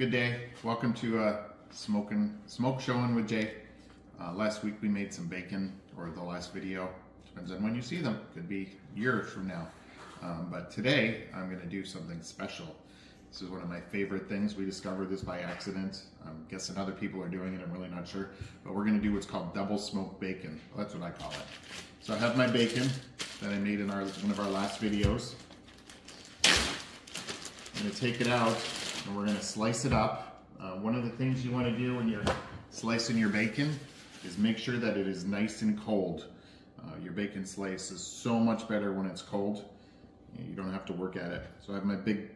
Good day. Welcome to uh, Smoking Smoke Showing with Jay. Uh, last week we made some bacon, or the last video. Depends on when you see them. Could be years from now. Um, but today I'm going to do something special. This is one of my favorite things. We discovered this by accident. I'm guessing other people are doing it. I'm really not sure. But we're going to do what's called double smoked bacon. Well, that's what I call it. So I have my bacon that I made in our one of our last videos. I'm going to take it out and we're gonna slice it up. Uh, one of the things you wanna do when you're slicing your bacon is make sure that it is nice and cold. Uh, your bacon slice is so much better when it's cold. You don't have to work at it. So I have my big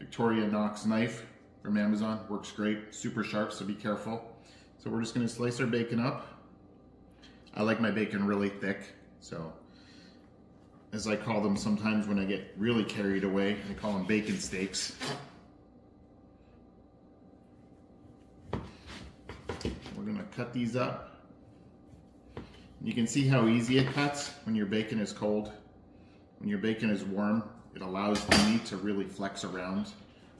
Victorinox knife from Amazon. Works great, super sharp, so be careful. So we're just gonna slice our bacon up. I like my bacon really thick, so as I call them sometimes when I get really carried away, I call them bacon steaks. We're gonna cut these up. You can see how easy it cuts when your bacon is cold. When your bacon is warm, it allows the meat to really flex around.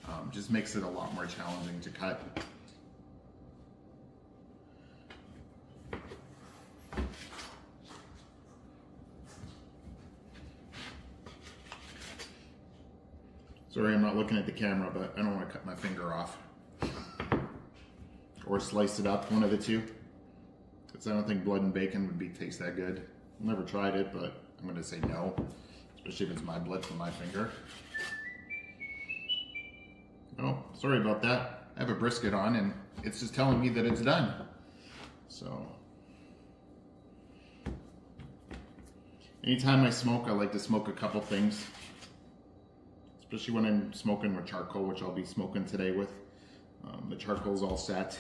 Um, just makes it a lot more challenging to cut. Sorry, I'm not looking at the camera, but I don't want to cut my finger off or slice it up, one of the two. Because I don't think blood and bacon would be taste that good. Never tried it, but I'm gonna say no, especially if it's my blood from my finger. Oh, sorry about that. I have a brisket on and it's just telling me that it's done. So, anytime I smoke, I like to smoke a couple things. Especially when I'm smoking with charcoal, which I'll be smoking today with. Um, the charcoal's all set.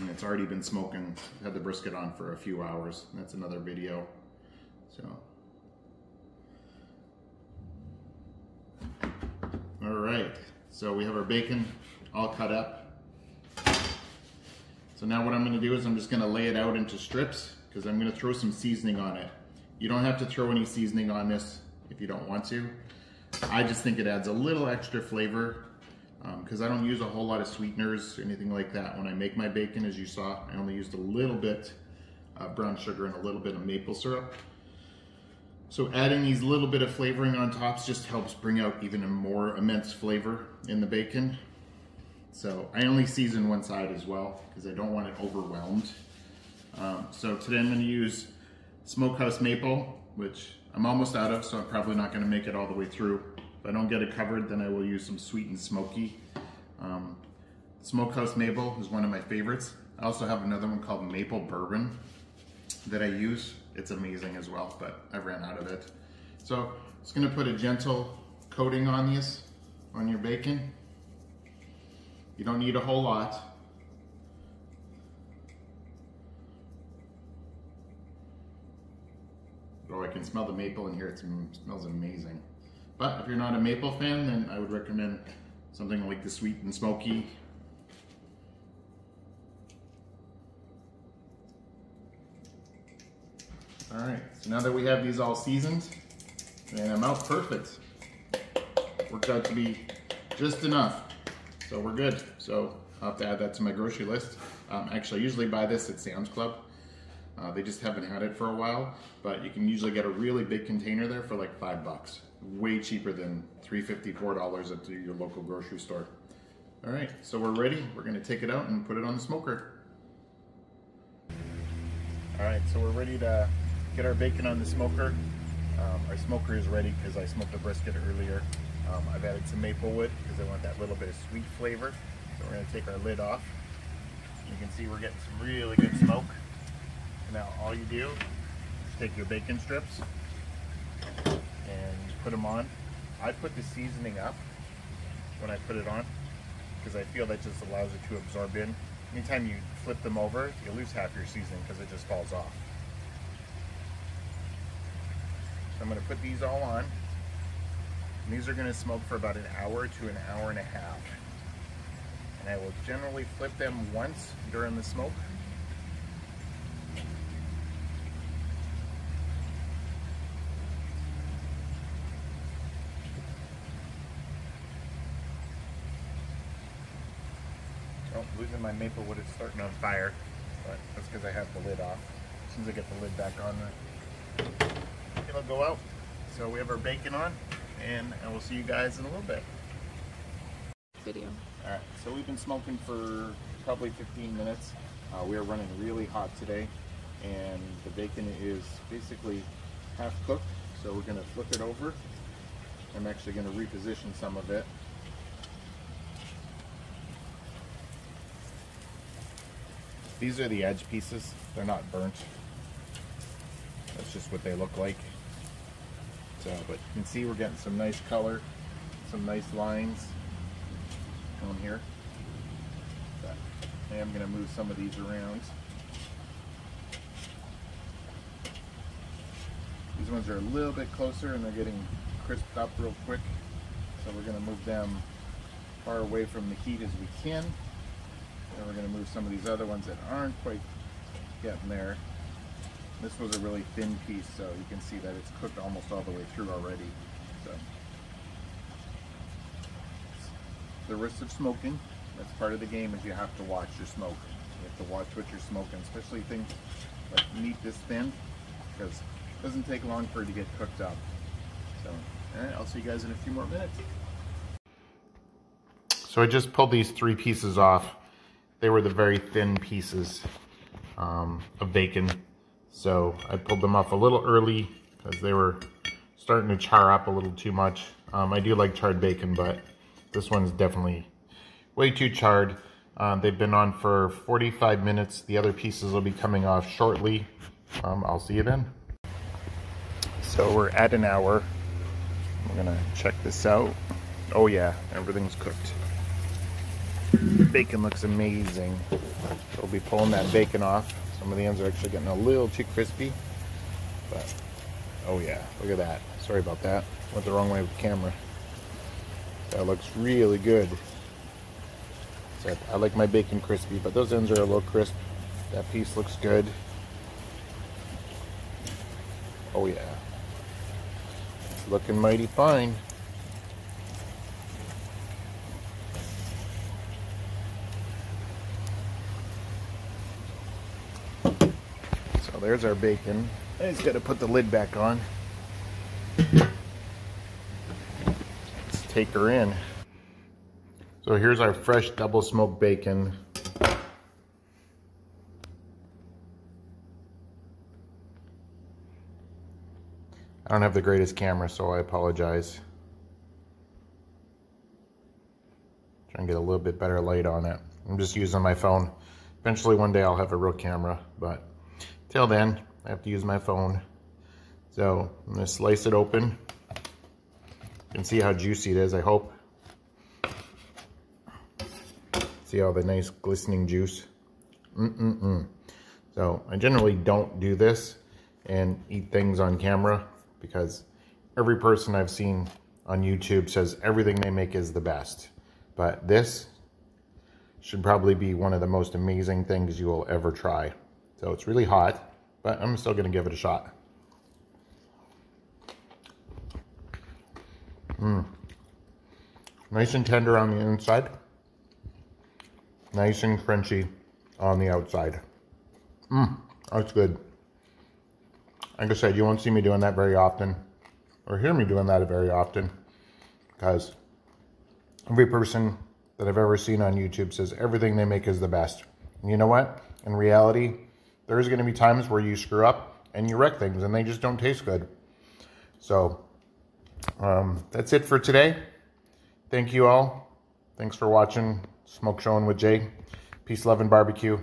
And it's already been smoking, had the brisket on for a few hours. That's another video. So. All right, so we have our bacon all cut up. So now what I'm gonna do is I'm just gonna lay it out into strips because I'm gonna throw some seasoning on it. You don't have to throw any seasoning on this if you don't want to. I just think it adds a little extra flavor because um, I don't use a whole lot of sweeteners or anything like that. When I make my bacon, as you saw, I only used a little bit of brown sugar and a little bit of maple syrup. So adding these little bit of flavoring on tops just helps bring out even a more immense flavor in the bacon. So I only season one side as well because I don't want it overwhelmed. Um, so today I'm going to use Smokehouse Maple, which I'm almost out of, so I'm probably not going to make it all the way through. If I don't get it covered, then I will use some sweet and smoky. Um, Smokehouse Maple is one of my favorites. I also have another one called Maple Bourbon that I use. It's amazing as well, but I ran out of it. So just gonna put a gentle coating on these, on your bacon. You don't need a whole lot. Oh, I can smell the maple in here. It smells amazing. But if you're not a maple fan, then I would recommend something like the sweet and smoky. All right, so now that we have these all seasoned, and I'm out perfect. Worked out to be just enough. So we're good. So I'll have to add that to my grocery list. Um, actually, I usually buy this at Sam's Club. Uh, they just haven't had it for a while, but you can usually get a really big container there for like five bucks. Way cheaper than $3.50, $4 at your local grocery store. All right, so we're ready. We're gonna take it out and put it on the smoker. All right, so we're ready to get our bacon on the smoker. Um, our smoker is ready because I smoked a brisket earlier. Um, I've added some maple wood because I want that little bit of sweet flavor. So we're gonna take our lid off. You can see we're getting some really good smoke. Now all you do is take your bacon strips and put them on. I put the seasoning up when I put it on because I feel that just allows it to absorb in. Anytime you flip them over, you lose half your seasoning because it just falls off. So I'm going to put these all on. And these are going to smoke for about an hour to an hour and a half. And I will generally flip them once during the smoke Oh, losing my maple wood, it's starting on fire. But that's because I have the lid off. As soon as I get the lid back on, it'll go out. So we have our bacon on, and I will see you guys in a little bit. Video. All right, so we've been smoking for probably 15 minutes. Uh, we are running really hot today, and the bacon is basically half cooked. So we're gonna flip it over. I'm actually gonna reposition some of it. These are the edge pieces. They're not burnt. That's just what they look like. So, but you can see we're getting some nice color, some nice lines on here. But I am going to move some of these around. These ones are a little bit closer and they're getting crisped up real quick. So we're going to move them far away from the heat as we can. And we're going to move some of these other ones that aren't quite getting there. This was a really thin piece, so you can see that it's cooked almost all the way through already. So, the risk of smoking, that's part of the game is you have to watch your smoke. You have to watch what you're smoking, especially things like meat this thin, because it doesn't take long for it to get cooked up. So, alright, I'll see you guys in a few more minutes. So I just pulled these three pieces off. They were the very thin pieces um, of bacon. So I pulled them off a little early because they were starting to char up a little too much. Um, I do like charred bacon, but this one's definitely way too charred. Uh, they've been on for 45 minutes. The other pieces will be coming off shortly. Um, I'll see you then. So we're at an hour. We're gonna check this out. Oh yeah, everything's cooked. Bacon looks amazing. So we'll be pulling that bacon off. Some of the ends are actually getting a little too crispy. But, oh yeah, look at that. Sorry about that. Went the wrong way with the camera. That looks really good. So I like my bacon crispy, but those ends are a little crisp. That piece looks good. Oh yeah. It's looking mighty fine. So there's our bacon. I just got to put the lid back on. Let's take her in. So here's our fresh double smoked bacon. I don't have the greatest camera, so I apologize. Try and get a little bit better light on it. I'm just using my phone. Eventually one day I'll have a real camera, but till then, I have to use my phone. So I'm gonna slice it open. You can see how juicy it is, I hope. See all the nice glistening juice. Mm-mm-mm. So I generally don't do this and eat things on camera because every person I've seen on YouTube says everything they make is the best. But this should probably be one of the most amazing things you will ever try. So it's really hot, but I'm still gonna give it a shot. Mmm. Nice and tender on the inside. Nice and crunchy on the outside. Mmm, that's good. Like I said, you won't see me doing that very often, or hear me doing that very often, because every person that I've ever seen on YouTube says everything they make is the best. And you know what? In reality, there's going to be times where you screw up and you wreck things and they just don't taste good. So um, that's it for today. Thank you all. Thanks for watching Smoke Showing with Jay. Peace, love, and barbecue.